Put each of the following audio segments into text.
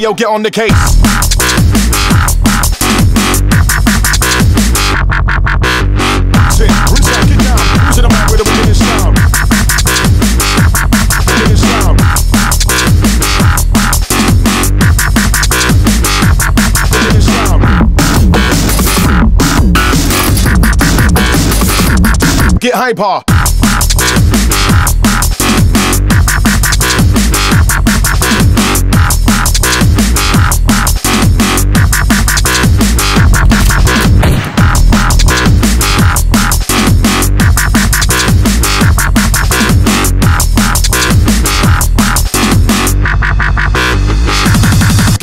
yo, get on the case. Get. Get hyper.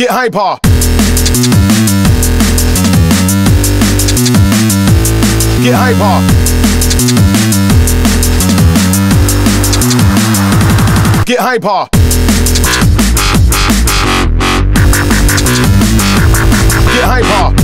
Get hyper. Get hyper. Get hyper. Get hyper.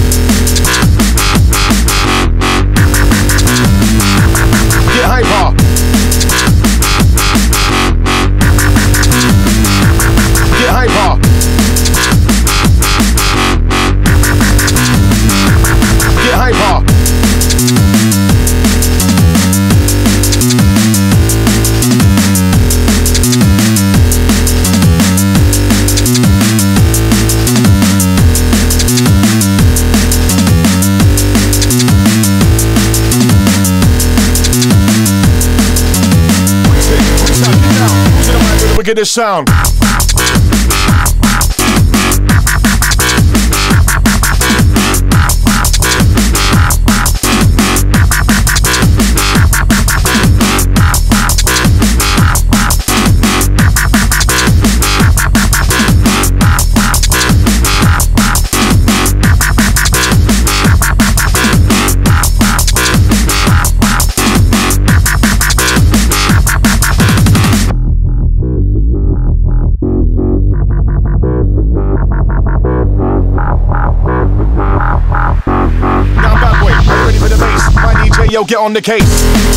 Look at this sound. Yo, get on the case.